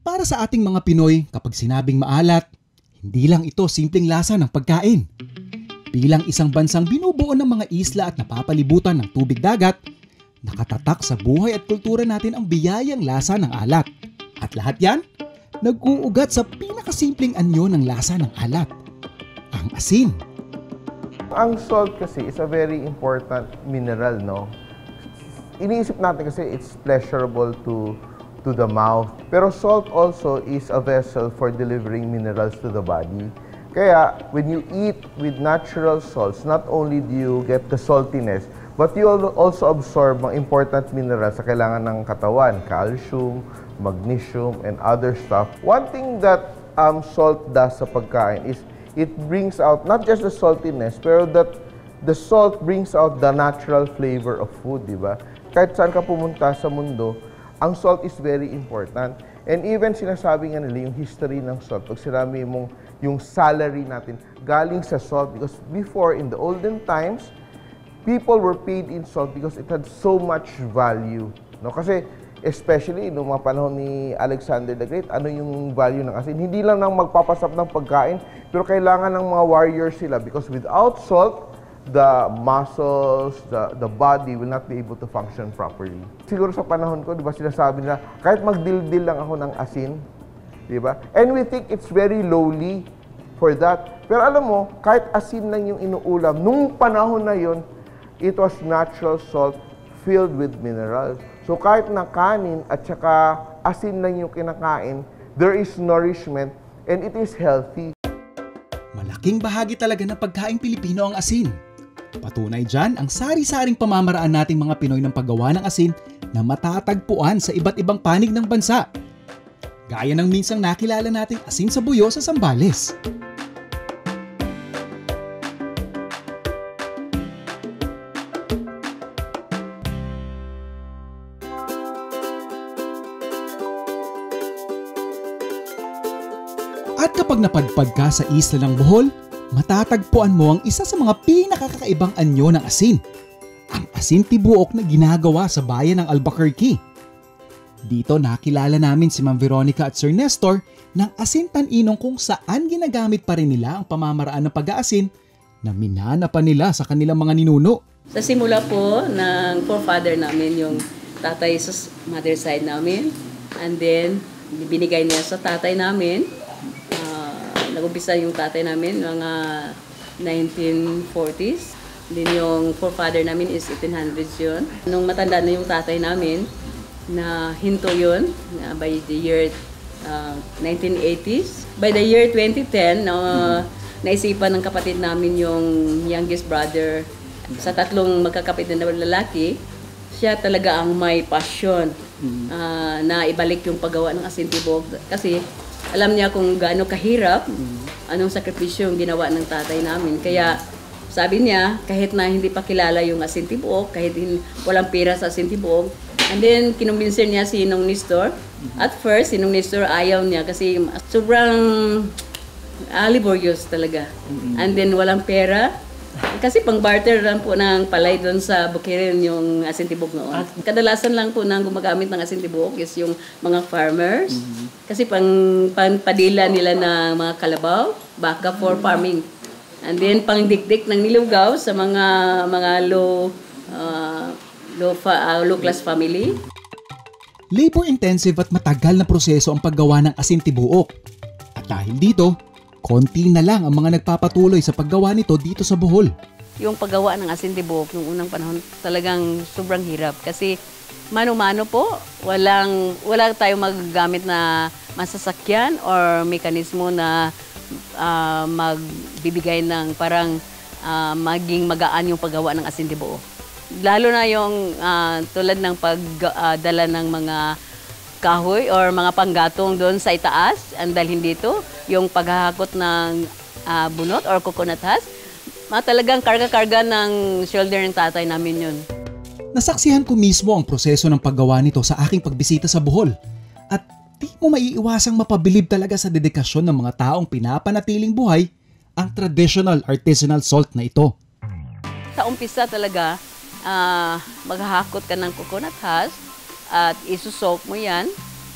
Para sa ating mga Pinoy, kapag sinabing maalat, hindi lang ito simpleng lasa ng pagkain. Bilang isang bansang binubuo ng mga isla at napapalibutan ng tubig dagat, nakatatak sa buhay at kultura natin ang biyayang lasa ng alat. At lahat yan, nag-uugat sa pinakasimpleng anyo ng lasa ng alat, ang asin. Ang salt kasi is a very important mineral, no? Iniisip natin kasi it's pleasurable to to the mouth. Pero salt also is a vessel for delivering minerals to the body. Kaya, when you eat with natural salts, not only do you get the saltiness, but you also absorb mga important minerals sa kailangan ng katawan, calcium, magnesium, and other stuff. One thing that um, salt does sa pagkain is it brings out not just the saltiness, pero that the salt brings out the natural flavor of food, di ba? Kahit saan ka pumunta sa mundo, ang salt is very important. And even sinasabi nga nila yung history ng salt, pag sinabi mong yung salary natin, galing sa salt. Because before, in the olden times, people were paid in salt because it had so much value. No? Kasi especially noong mga panahon ni Alexander the Great, ano yung value ng asin? Hindi lang nang magpapasap ng pagkain, pero kailangan ng mga warriors sila because without salt, the muscles, the, the body will not be able to function properly. Siguro sa panahon ko, di ba sinasabi nila, kahit magdildil lang ako ng asin, di ba? And we think it's very lowly for that. Pero alam mo, kahit asin lang yung inuulam, nung panahon na yon, it was natural salt filled with minerals. So kahit na kanin at saka asin lang yung kinakain, there is nourishment and it is healthy. Malaking bahagi talaga ng pagkain Pilipino ang asin. Patunay dyan ang sari-saring pamamaraan nating mga Pinoy ng paggawa ng asin na matatagpuan sa iba't ibang panig ng bansa. Gaya ng minsang nakilala nating asin sa buyo sa Sambales. At kapag napadpad ka sa isla ng Bohol, matatagpuan mo ang isa sa mga pinakakakaibang anyo ng asin. Ang asin tibuok na ginagawa sa bayan ng Albuquerque. Dito nakilala namin si Ma'am Veronica at Sir Nestor ng asin taninong kung saan ginagamit pa rin nila ang pamamaraan ng pag-aasin na minana pa nila sa kanilang mga ninuno. Sa simula po ng forefather namin, yung tatay sa mother side namin. And then, binigay niya sa tatay namin. Nag-umpisa yung tatay namin, mga 1940s. Then yung forefather namin is 1800s yun. Nung matanda na yung tatay namin, na hinto yun uh, by the year uh, 1980s. By the year 2010, uh, naisipan ng kapatid namin yung youngest brother sa tatlong magkakapit na lalaki, siya talaga ang may passion uh, na ibalik yung paggawa ng asintibog. Kasi alam niya kung gaano kahirap, anong sakripisyo yung ginawa ng tatay namin. Kaya sabi niya, kahit na hindi pa kilala yung asintibog, kahit hin- walang pera sa asintibog, and then kinumbinsin niya si Nong Nestor. At first, si Nong Nestor ayaw niya kasi sobrang ah, laborious talaga. And then walang pera. Kasi pang barter lang po ng palay doon sa Bukirin yung asintibok noon. Kadalasan lang po nang gumagamit ng asintibok is yung mga farmers. Kasi pang, pang padila nila ng mga kalabaw, baka for farming. And then pang dikdik ng nilugaw sa mga mga low uh, low, fa, uh, low class family. Labor-intensive at matagal na proseso ang paggawa ng asin tibuok. At dahil dito, konti na lang ang mga nagpapatuloy sa paggawa nito dito sa Bohol. yung paggawa ng asin tibok nung unang panahon talagang sobrang hirap kasi mano-mano po walang wala tayong magagamit na masasakyan or mekanismo na ah, magbibigay ng parang ah, maging magaan yung paggawa ng asin tibok lalo na yung ah, tulad ng pagdala ng mga kahoy or mga panggatong doon sa itaas ang dalhin dito yung paghahakot ng ah, bunot or coconut husk mga talagang karga-karga ng shoulder ng tatay namin yun. Nasaksihan ko mismo ang proseso ng paggawa nito sa aking pagbisita sa Bohol. At di mo maiiwasang mapabilib talaga sa dedikasyon ng mga taong pinapanatiling buhay ang traditional artisanal salt na ito. Sa umpisa talaga, ah, maghahakot ka ng coconut husk at isusok mo yan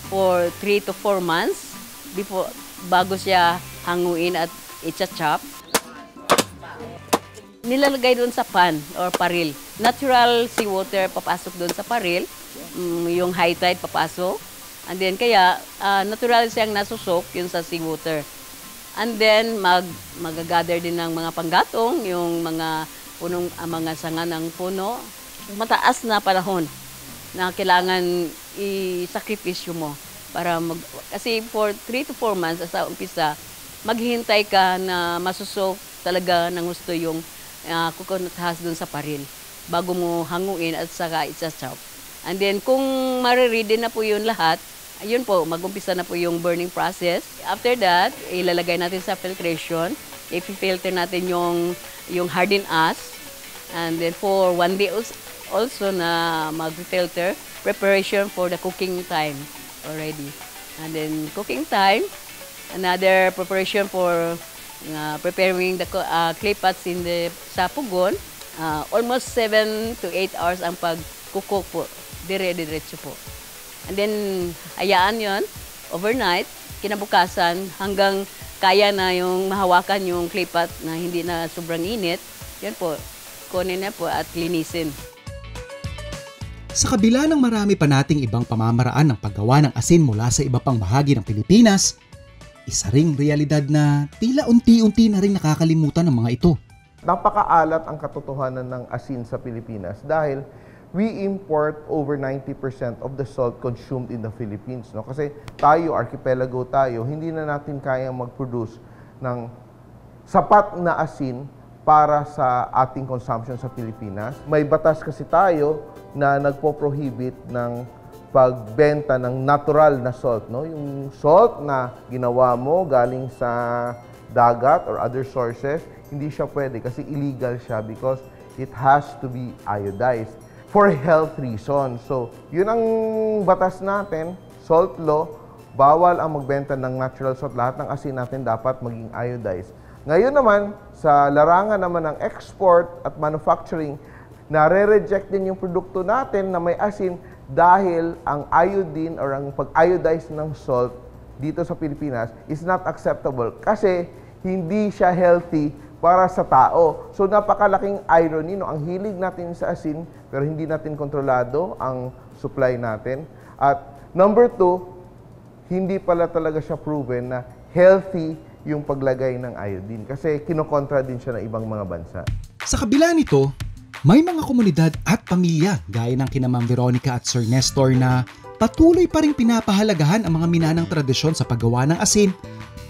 for 3 to 4 months before bago siya hanguin at i-chop. Nilalagay doon sa pan or paril. Natural seawater papasok doon sa paril. Mm, yung high tide papasok. And then kaya ah, natural siyang nasusok yun sa seawater. And then mag magagather din ng mga panggatong, yung mga punong ah, mga sanga ng puno. Mataas na panahon na kailangan i-sakripisyo mo para mag kasi for 3 to 4 months sa umpisa maghihintay ka na masusok talaga ng gusto yung uh, coconut husk dun sa paril bago mo hanguin at saka isa-chop. And then kung mariready na po yun lahat, ayun po, magumpisa na po yung burning process. After that, ilalagay natin sa filtration. I-filter natin yung, yung hardened ash. And then for one day also na mag-filter, preparation for the cooking time already. And then cooking time, another preparation for uh, preparing the uh, clay pots in the sa pugon. Uh, almost 7 to 8 hours ang pagkukok po. Dire-diretso po. And then, hayaan yon overnight, kinabukasan, hanggang kaya na yung mahawakan yung clay pot na hindi na sobrang init, yan po, kunin na po at linisin. Sa kabila ng marami pa nating ibang pamamaraan ng paggawa ng asin mula sa iba pang bahagi ng Pilipinas, isa ring realidad na tila unti-unti na rin nakakalimutan ng mga ito. Napakaalat ang katotohanan ng asin sa Pilipinas dahil we import over 90% of the salt consumed in the Philippines. No? Kasi tayo, archipelago tayo, hindi na natin kayang mag-produce ng sapat na asin para sa ating consumption sa Pilipinas. May batas kasi tayo na nagpo-prohibit ng pagbenta ng natural na salt, no? Yung salt na ginawa mo galing sa dagat or other sources, hindi siya pwede kasi illegal siya because it has to be iodized for health reasons. So, yun ang batas natin, salt law, bawal ang magbenta ng natural salt. Lahat ng asin natin dapat maging iodized. Ngayon naman, sa larangan naman ng export at manufacturing, nare-reject din yung produkto natin na may asin dahil ang iodine or ang pag-iodize ng salt dito sa Pilipinas is not acceptable kasi hindi siya healthy para sa tao. So napakalaking irony, no? ang hilig natin sa asin pero hindi natin kontrolado ang supply natin. At number two, hindi pala talaga siya proven na healthy yung paglagay ng iodine kasi kinokontra din siya ng ibang mga bansa. Sa kabila nito, may mga komunidad at pamilya gaya ng kina Ma'am Veronica at Sir Nestor na patuloy pa rin pinapahalagahan ang mga minanang tradisyon sa paggawa ng asin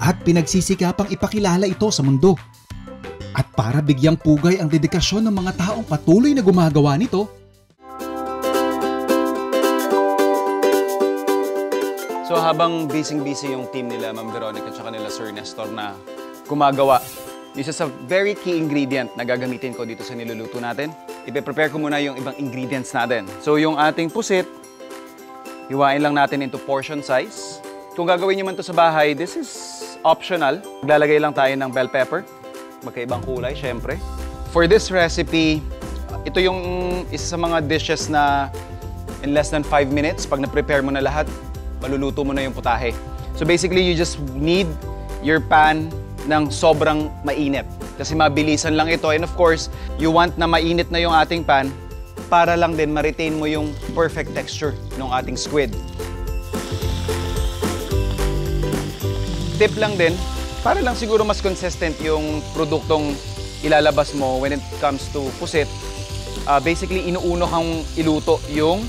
at pinagsisikapang ipakilala ito sa mundo. At para bigyang pugay ang dedikasyon ng mga taong patuloy na gumagawa nito, So habang busy-busy yung team nila, Ma'am Veronica at nila Sir Nestor na gumagawa, isa sa very key ingredient na gagamitin ko dito sa niluluto natin, ipe-prepare ko muna yung ibang ingredients natin. So yung ating pusit, hiwain lang natin into portion size. Kung gagawin nyo man to sa bahay, this is optional. Maglalagay lang tayo ng bell pepper, magkaibang kulay, syempre. For this recipe, ito yung isa sa mga dishes na in less than 5 minutes, pag na-prepare mo na lahat, maluluto mo na yung putahe. So basically, you just need your pan ng sobrang mainit. Kasi mabilisan lang ito. And of course, you want na mainit na yung ating pan para lang din ma-retain mo yung perfect texture ng ating squid. Tip lang din, para lang siguro mas consistent yung produktong ilalabas mo when it comes to pusit, uh, basically inuuno kang iluto yung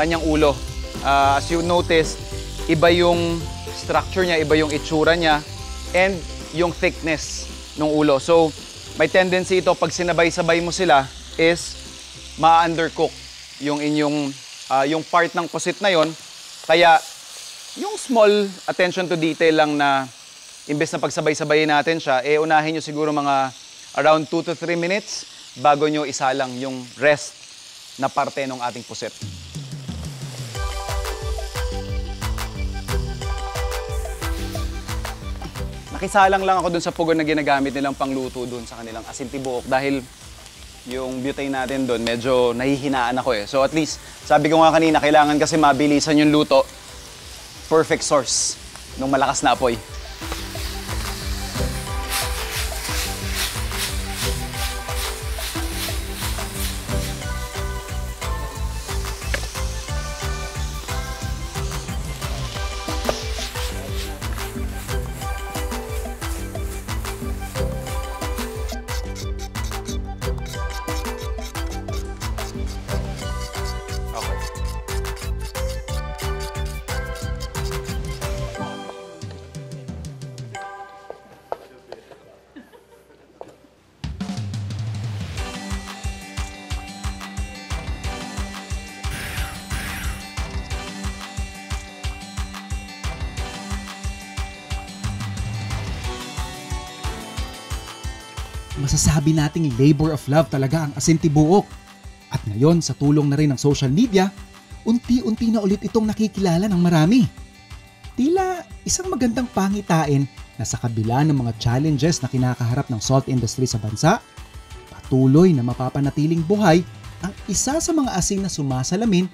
kanyang ulo. Uh, as you notice, iba yung structure niya, iba yung itsura niya, and yung thickness ng ulo. So, may tendency ito pag sinabay-sabay mo sila is ma-undercook yung inyong uh, yung part ng pusit na yon. Kaya yung small attention to detail lang na imbes na pagsabay-sabayin natin siya, eh unahin nyo siguro mga around 2 to 3 minutes bago nyo isalang yung rest na parte ng ating pusit. Nakisalang lang ako dun sa pugon na ginagamit nilang pangluto dun sa kanilang asin tibuok dahil yung butane natin doon, medyo nahihinaan ako eh. So at least, sabi ko nga kanina, kailangan kasi mabilisan yung luto. perfect source ng malakas na apoy. Masasabi nating labor of love talaga ang asin tibuok. At ngayon sa tulong na rin ng social media, unti-unti na ulit itong nakikilala ng marami. Tila isang magandang pangitain na sa kabila ng mga challenges na kinakaharap ng salt industry sa bansa, patuloy na mapapanatiling buhay ang isa sa mga asin na sumasalamin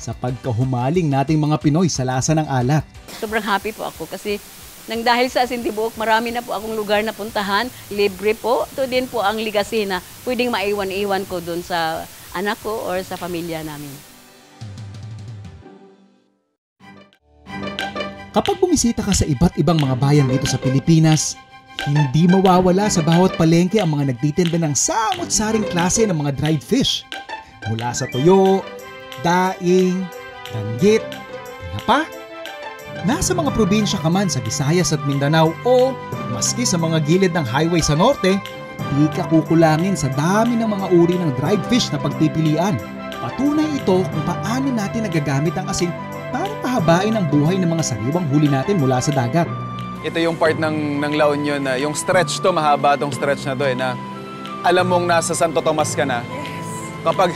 sa pagkahumaling nating mga Pinoy sa lasa ng alat. Sobrang happy po ako kasi nang dahil sa Asintibuok, marami na po akong lugar na puntahan, libre po. Ito din po ang legacy na pwedeng maiwan-iwan ko doon sa anak ko or sa pamilya namin. Kapag bumisita ka sa iba't ibang mga bayan dito sa Pilipinas, hindi mawawala sa bawat palengke ang mga nagtitinda ng samot-saring klase ng mga dried fish. Mula sa tuyo, daing, danggit, tinapa. Nasa mga probinsya ka man sa Visayas at Mindanao o maski sa mga gilid ng highway sa norte, di ka kukulangin sa dami ng mga uri ng dried fish na pagpipilian. Patunay ito kung paano natin nagagamit ang asin para pahabain ang buhay ng mga sariwang huli natin mula sa dagat. Ito yung part ng, ng La Union na yung stretch to, mahaba tong stretch na to eh, na alam mong nasa Santo Tomas ka na. Kapag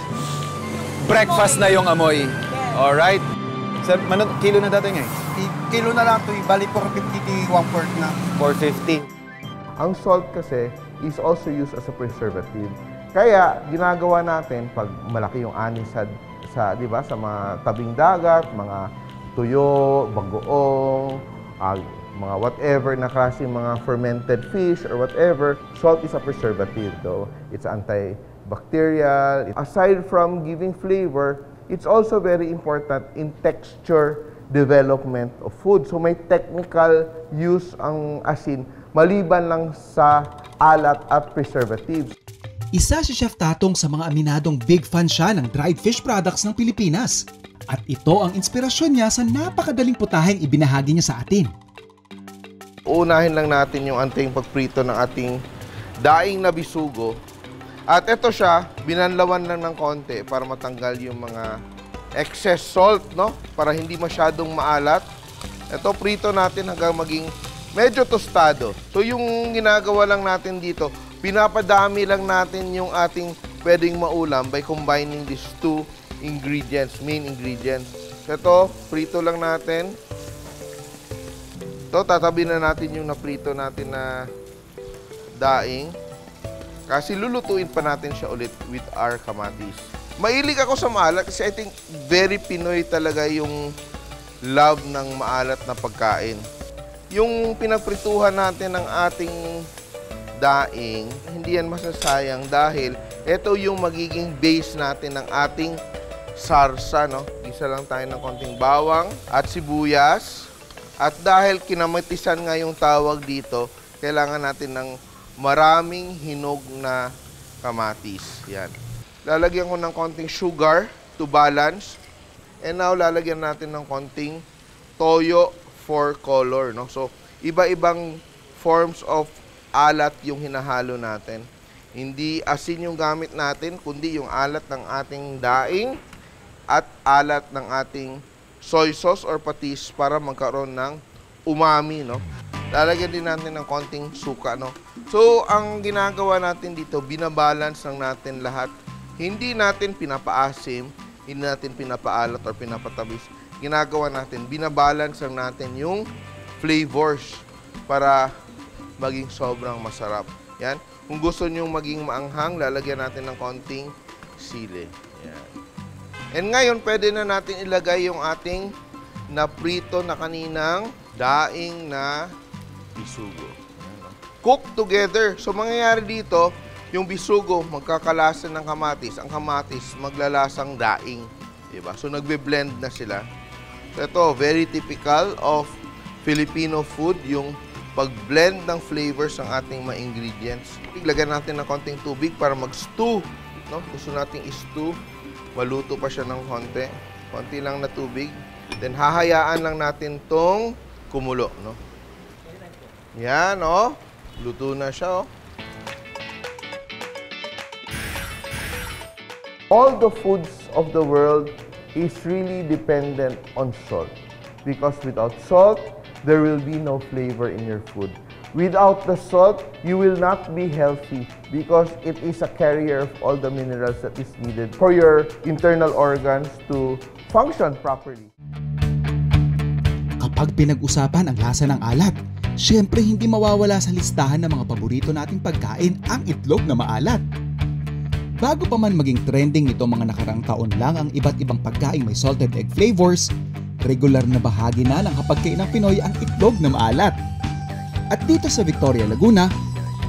breakfast na yung amoy. Alright? Sir, mano, kilo na dati nga eh. I- kilo na lang ito, bali 450 ti one quart na. 450. Ang salt kasi is also used as a preservative. Kaya ginagawa natin pag malaki yung ani sa sa 'di ba sa mga tabing dagat, mga tuyo, bagoong, ah, mga whatever na klase mga fermented fish or whatever, salt is a preservative though. It's antibacterial. Aside from giving flavor, it's also very important in texture development of food. So may technical use ang asin maliban lang sa alat at preservatives. Isa si Chef Tatong sa mga aminadong big fan siya ng dried fish products ng Pilipinas. At ito ang inspirasyon niya sa napakadaling putaheng ibinahagi niya sa atin. Uunahin lang natin yung anting pagprito ng ating daing na bisugo. At ito siya, binanlawan lang ng konti para matanggal yung mga excess salt, no? Para hindi masyadong maalat. Ito, prito natin hanggang maging medyo tostado. So, yung ginagawa lang natin dito, pinapadami lang natin yung ating pwedeng maulam by combining these two ingredients, main ingredients. So, ito, prito lang natin. Ito, tatabi na natin yung naprito natin na daing. Kasi lulutuin pa natin siya ulit with our kamatis. Mailig ako sa maalat kasi I think very Pinoy talaga yung love ng maalat na pagkain. Yung pinagprituhan natin ng ating daing, hindi yan masasayang dahil ito yung magiging base natin ng ating sarsa. No? Isa lang tayo ng konting bawang at sibuyas. At dahil kinamatisan nga yung tawag dito, kailangan natin ng maraming hinog na kamatis. Yan. Lalagyan ko ng konting sugar to balance. And now, lalagyan natin ng konting toyo for color. No? So, iba-ibang forms of alat yung hinahalo natin. Hindi asin yung gamit natin, kundi yung alat ng ating daing at alat ng ating soy sauce or patis para magkaroon ng umami, no? Lalagyan din natin ng konting suka, no? So, ang ginagawa natin dito, binabalance lang natin lahat. Hindi natin pinapaasim, hindi natin pinapaalat or pinapatabis. Ginagawa natin, binabalance lang natin yung flavors para maging sobrang masarap. Yan. Kung gusto nyo maging maanghang, lalagyan natin ng konting sili. Yan. And ngayon, pwede na natin ilagay yung ating na prito na kaninang daing na bisugo. Cook together. So, mangyayari dito, yung bisugo magkakalasan ng kamatis. Ang kamatis maglalasang daing. Diba? So, nagbe-blend na sila. So, ito, very typical of Filipino food, yung pag-blend ng flavors ng ating mga ingredients. Lagyan natin ng konting tubig para mag-stew. No? Gusto nating i-stew. Maluto pa siya ng konti. Konti lang na tubig. Then, hahayaan lang natin tong kumulo. No? Yan, oh. Luto na siya, oh. All the foods of the world is really dependent on salt. Because without salt, there will be no flavor in your food. Without the salt, you will not be healthy because it is a carrier of all the minerals that is needed for your internal organs to function properly. Kapag pinag-usapan ang lasa ng alat, syempre hindi mawawala sa listahan ng mga paborito nating pagkain ang itlog na maalat. Bago pa man maging trending nito mga nakarang taon lang ang iba't ibang pagkain may salted egg flavors, regular na bahagi na ng hapagkain ng Pinoy ang itlog na maalat. At dito sa Victoria, Laguna,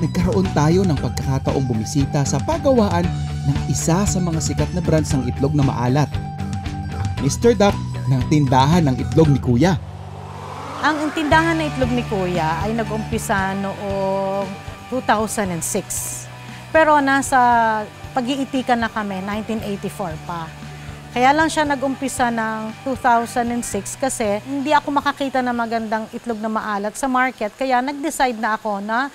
nagkaroon tayo ng pagkakataong bumisita sa pagawaan ng isa sa mga sikat na brands ng itlog na maalat, Mr. Duck ng tindahan ng itlog ni Kuya. Ang tindahan na itlog ni Kuya ay nag-umpisa noong 2006. Pero nasa pag-iitikan na kami, 1984 pa. Kaya lang siya nag-umpisa ng 2006 kasi hindi ako makakita na magandang itlog na maalat sa market. Kaya nag-decide na ako na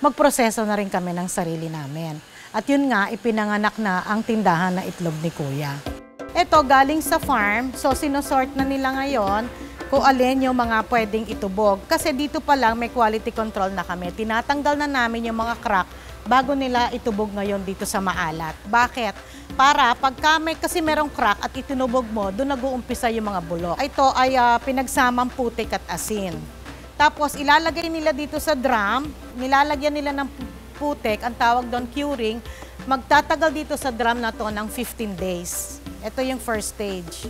magproseso na rin kami ng sarili namin. At yun nga, ipinanganak na ang tindahan na itlog ni Kuya. Ito galing sa farm, so sinosort na nila ngayon kung alin yung mga pwedeng itubog. Kasi dito pa lang may quality control na kami. Tinatanggal na namin yung mga crack bago nila itubog ngayon dito sa maalat. Bakit? Para pagka may, kasi merong crack at itinubog mo, doon nag-uumpisa yung mga bulok. Ito ay uh, pinagsamang putik at asin. Tapos ilalagay nila dito sa drum, nilalagyan nila ng putik, ang tawag doon curing, magtatagal dito sa drum na to ng 15 days. Ito yung first stage.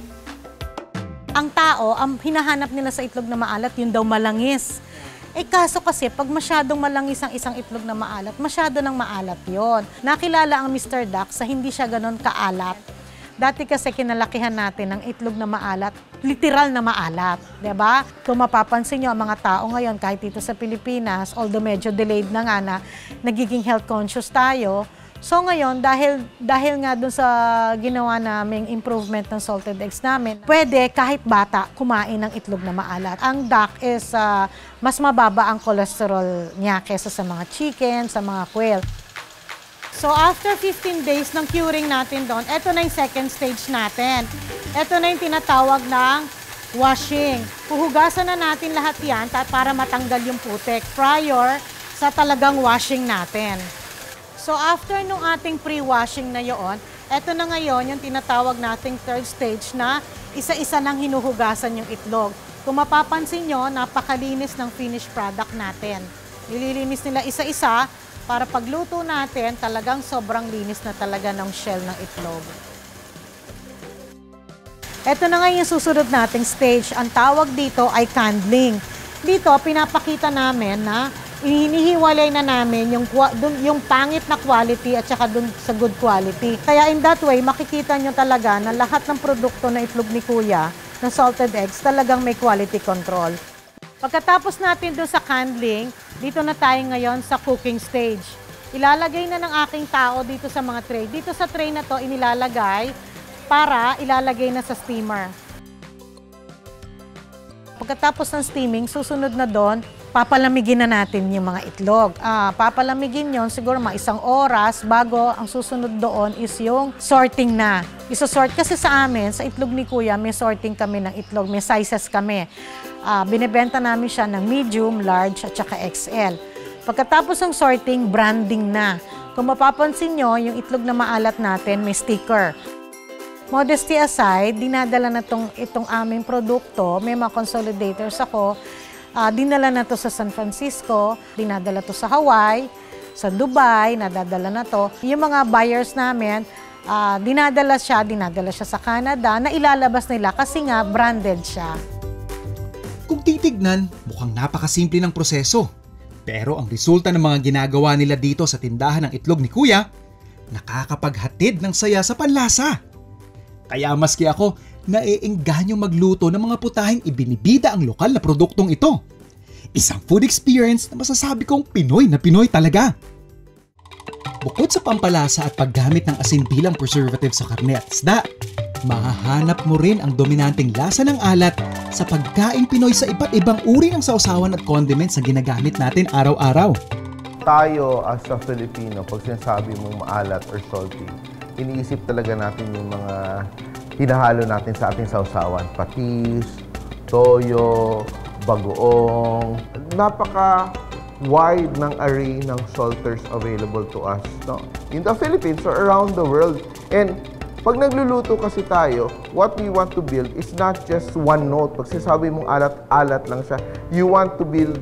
Ang tao, ang hinahanap nila sa itlog na maalat, yun daw malangis. Eh kaso kasi, pag masyadong malangis ang isang itlog na maalat, masyado nang maalat yon. Nakilala ang Mr. Duck sa hindi siya ganon kaalat. Dati kasi kinalakihan natin ng itlog na maalat, literal na maalat, ba? Kung mapapansin niyo ang mga tao ngayon kahit dito sa Pilipinas, although medyo delayed na nga na nagiging health conscious tayo, So ngayon, dahil, dahil nga dun sa ginawa naming improvement ng salted eggs namin, pwede kahit bata kumain ng itlog na maalat. Ang duck is uh, mas mababa ang cholesterol niya kesa sa mga chicken, sa mga quail. So after 15 days ng curing natin doon, ito na yung second stage natin. Ito na yung tinatawag ng washing. Puhugasan na natin lahat yan para matanggal yung putik prior sa talagang washing natin. So after nung ating pre-washing na yon, eto na ngayon yung tinatawag nating third stage na isa-isa nang hinuhugasan yung itlog. Kung mapapansin nyo, napakalinis ng finished product natin. Nililinis nila isa-isa para pagluto natin, talagang sobrang linis na talaga ng shell ng itlog. Ito na nga yung susunod nating stage. Ang tawag dito ay candling. Dito, pinapakita namin na hinihiwalay na namin yung, yung pangit na quality at saka dun sa good quality. Kaya in that way, makikita nyo talaga na lahat ng produkto na itlog ni Kuya, na salted eggs, talagang may quality control. Pagkatapos natin doon sa candling, dito na tayo ngayon sa cooking stage. Ilalagay na ng aking tao dito sa mga tray. Dito sa tray na to, inilalagay para ilalagay na sa steamer. Pagkatapos ng steaming, susunod na doon, papalamigin na natin yung mga itlog. Ah, papalamigin yon siguro mga isang oras bago ang susunod doon is yung sorting na. Isosort kasi sa amin, sa itlog ni Kuya, may sorting kami ng itlog, may sizes kami. Ah, binebenta namin siya ng medium, large at saka XL. Pagkatapos ng sorting, branding na. Kung mapapansin nyo, yung itlog na maalat natin, may sticker. Modesty aside, dinadala na tong, itong aming produkto. May mga consolidators ako Uh, dinala na to sa San Francisco, dinadala to sa Hawaii, sa Dubai, nadadala na to. Yung mga buyers namin, uh, dinadala siya, dinadala siya sa Canada, na ilalabas nila kasi nga branded siya. Kung titignan, mukhang napakasimple ng proseso. Pero ang resulta ng mga ginagawa nila dito sa tindahan ng itlog ni Kuya, nakakapaghatid ng saya sa panlasa. Kaya maski ako, naiengganyo magluto ng mga putahing ibinibida ang lokal na produktong ito. Isang food experience na masasabi kong Pinoy na Pinoy talaga. Bukod sa pampalasa at paggamit ng asin bilang preservative sa karne at isda, mahahanap mo rin ang dominanteng lasa ng alat sa pagkain Pinoy sa iba't ibang uri ng sausawan at condiments na ginagamit natin araw-araw. Tayo as a Filipino, pag sinasabi mong maalat or salty, iniisip talaga natin yung mga hinahalo natin sa ating sausawan. Patis, toyo, bagoong. Napaka wide ng array ng salters available to us no? in the Philippines or around the world. And pag nagluluto kasi tayo, what we want to build is not just one note. Pag sinasabi mong alat-alat lang siya, you want to build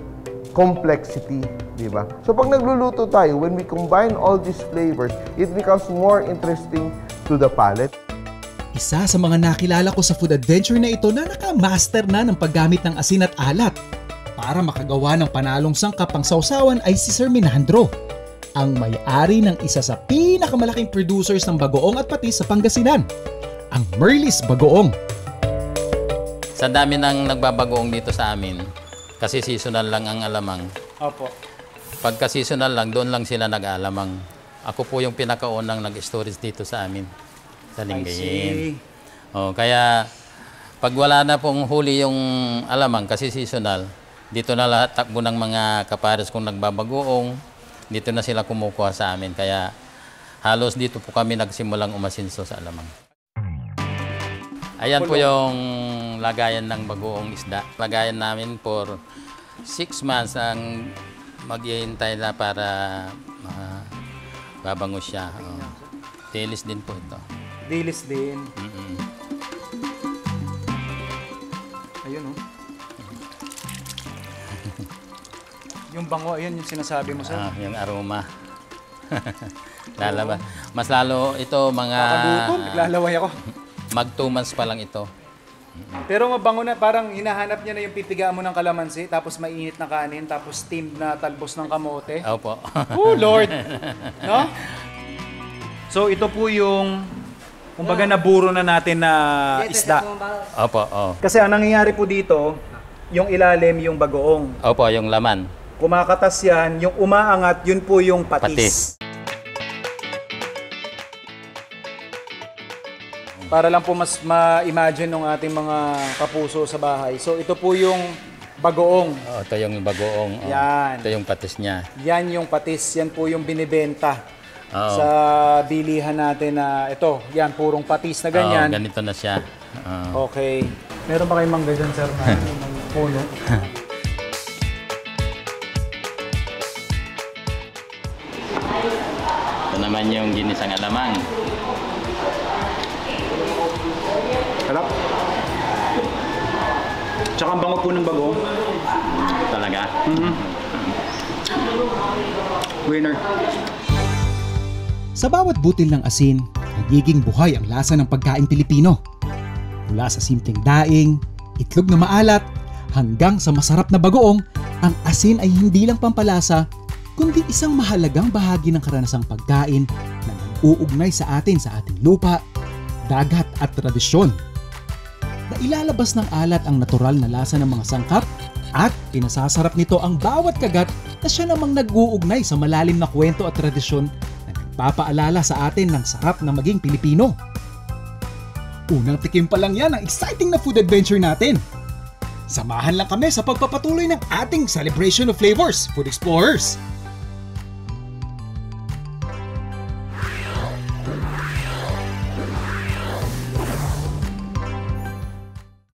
complexity, di ba? So pag nagluluto tayo, when we combine all these flavors, it becomes more interesting to the palate. Isa sa mga nakilala ko sa food adventure na ito na nakamaster na ng paggamit ng asin at alat. Para makagawa ng panalong sangkap ang sausawan ay si Sir Minandro, ang may-ari ng isa sa pinakamalaking producers ng bagoong at patis sa Pangasinan, ang Merlis Bagoong. Sa dami ng nagbabagoong dito sa amin, kasi seasonal lang ang alamang. Opo. Pagka seasonal lang, doon lang sila nag-aalamang. Ako po yung pinakaunang nag-storage dito sa amin, sa Lingayen. Oh, kaya pag wala na pong huli yung alamang kasi seasonal, dito na lahat takbo ng mga kapares kong nagbabagoong, dito na sila kumukuha sa amin. Kaya halos dito po kami nagsimulang umasinso sa alamang. Ayan po yung lagayan ng bagoong isda. Lagayan namin for 6 months ang maghihintay na para uh, babango siya. Oh. Tilis din po ito. Dilis din. Mm-mm. Ayun oh. yung bango, ayun yung sinasabi mo, sir. Ah, yung aroma. Lalaba. Mas lalo ito mga Kakagutom, naglalaway ako. mag 2 months pa lang ito. Pero mabango na, parang hinahanap niya na yung pipigaan mo ng kalamansi, tapos mainit na kanin, tapos steamed na talbos ng kamote. Opo. Oh, Lord! No? So, ito po yung, kumbaga naburo na natin na isda. Opo, oh. Kasi ang nangyayari po dito, yung ilalim yung bagoong. Opo, yung laman. Kumakatas yan, yung umaangat, yun po yung Patis. patis. Para lang po mas ma-imagine ng ating mga kapuso sa bahay. So ito po yung bagoong. Oh, ito yung bagoong. oh. Yan. Ito yung patis niya. Yan yung patis, yan po yung binibenta Oo. sa bilihan natin na ito, yan purong patis na ganyan. Oo, ganito na siya. Oo. Okay. Meron ba kayong mangga dyan, sir, na ng puno? Ito naman yung ginisang alamang. Harap. Tsaka ang bango po ng bagoong. Talaga. Winner. Sa bawat butil ng asin, nagiging buhay ang lasa ng pagkain Pilipino. Mula sa simpleng daing, itlog na maalat, hanggang sa masarap na bagoong, ang asin ay hindi lang pampalasa, kundi isang mahalagang bahagi ng karanasang pagkain na nag-uugnay sa atin sa ating lupa, dagat at tradisyon. Na ilalabas ng alat ang natural na lasa ng mga sangkap at pinasasarap nito ang bawat kagat na siya namang nag-uugnay sa malalim na kwento at tradisyon nagpapaalala sa atin ng sarap na maging Pilipino. Unang tikim pa lang yan ang exciting na food adventure natin. Samahan lang kami sa pagpapatuloy ng ating Celebration of Flavors, Food Explorers.